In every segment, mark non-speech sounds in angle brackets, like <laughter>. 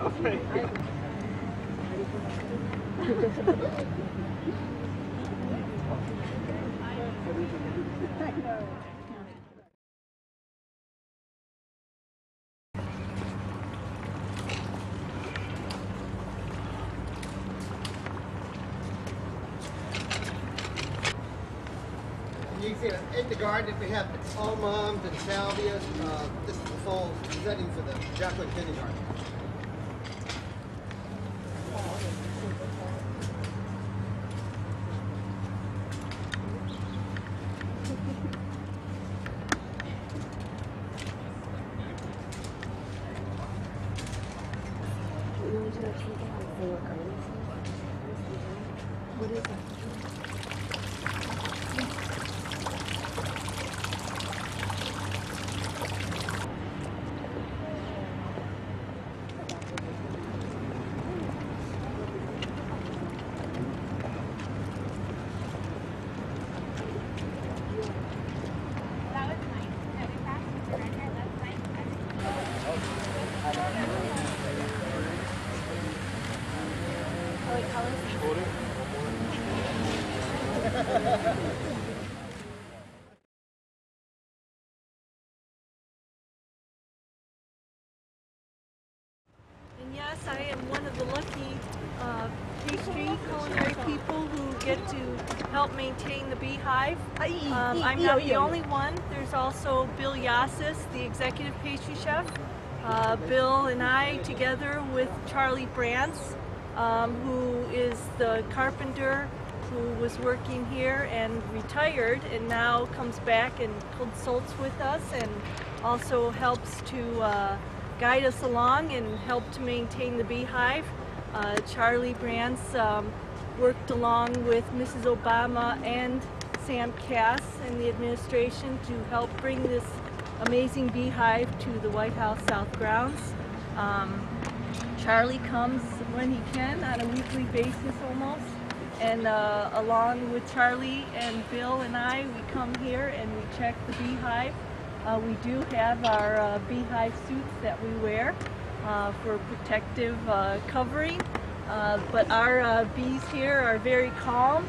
okay. <laughs> You can see that in the garden if we have almonds and salvias. Uh, this is the fall setting for the Jacqueline Kennedy Garden. What is it? And yes, I am one of the lucky uh, pastry culinary people who get to help maintain the beehive. Um, I'm not the only one. There's also Bill Yosses, the executive pastry chef. Uh, Bill and I, together with Charlie Brandts, um, who is the carpenter who was working here and retired and now comes back and consults with us and also helps to uh, guide us along and help to maintain the beehive. Uh, Charlie Brandts um, worked along with Mrs. Obama and Sam Kass and the administration to help bring this amazing beehive to the White House South grounds. Um, Charlie comes when he can on a weekly basis almost. And uh, along with Charlie and Bill and I, we come here and we check the beehive. Uh, we do have our uh, beehive suits that we wear uh, for protective uh, covering. Uh, but our bees here are very calm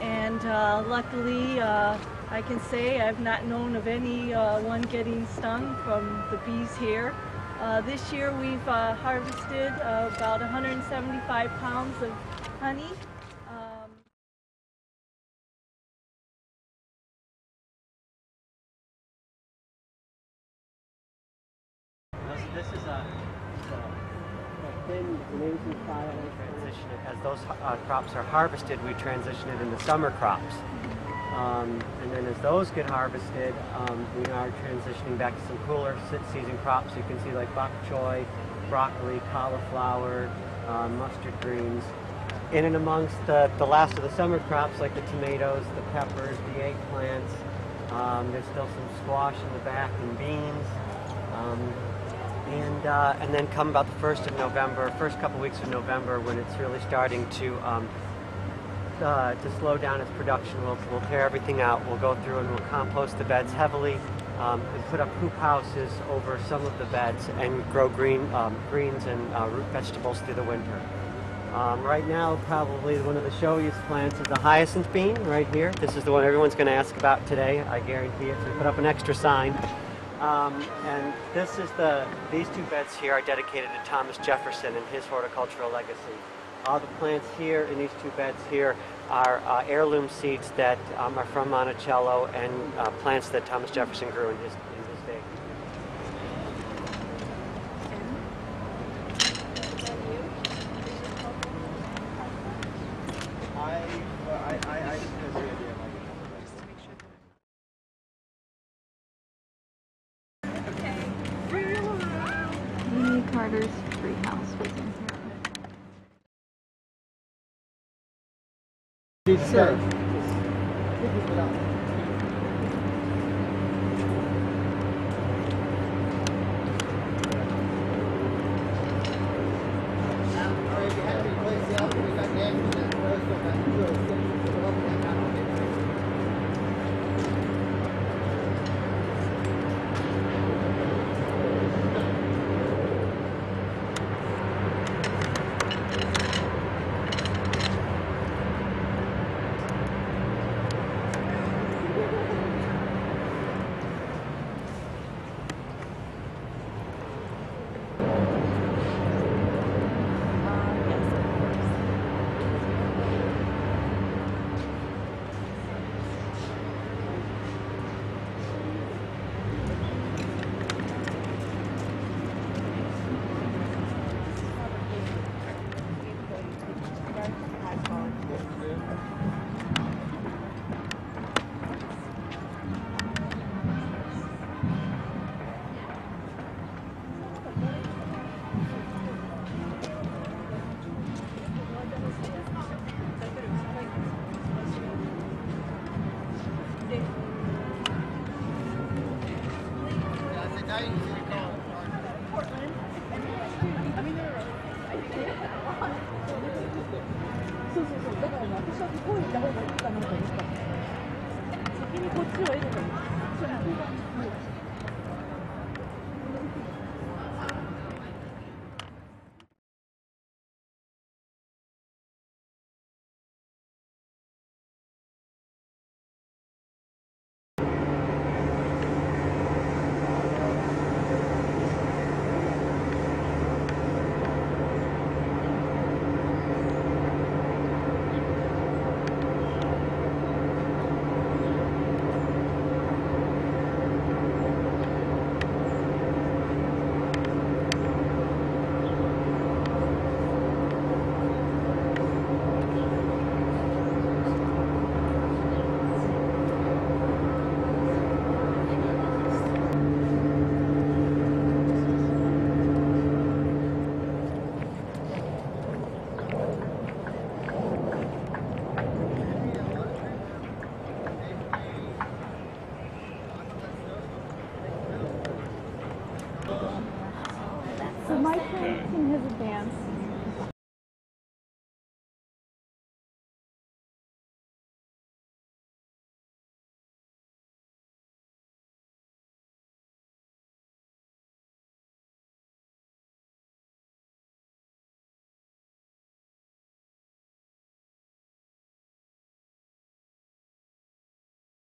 and luckily I can say I've not known of anyone getting stung from the bees here. Uh, this year we've uh, harvested uh, about 175 pounds of honey. This is a, a thin, amazing style transition. it. As those uh, crops are harvested, we transition it into summer crops. Um, and then as those get harvested, um, we are transitioning back to some cooler season crops. You can see like bok choy, broccoli, cauliflower, uh, mustard greens. In and amongst the, the last of the summer crops like the tomatoes, the peppers, the eggplants, um, there's still some squash in the back and beans. Um, and uh, and then come about the first of November, first couple weeks of November, when it's really starting to um, uh, to slow down its production. We'll, we'll tear everything out. We'll go through and we'll compost the beds heavily, um, and put up hoop houses over some of the beds, and grow green um, greens and uh, root vegetables through the winter. Um, right now, probably one of the showiest plants is the hyacinth bean right here. This is the one everyone's going to ask about today. I guarantee it. So we put up an extra sign. Um, and this is the, these two beds here are dedicated to Thomas Jefferson and his horticultural legacy. All the plants here in these two beds here are uh, heirloom seeds that um, are from Monticello and uh, plants that Thomas Jefferson grew in his, in his day. I, I, I, I just have the idea. Lee Carter's treehouse was そうそうそうだから、ね、私はここに行った方がいいかなと思った先にこっちを得る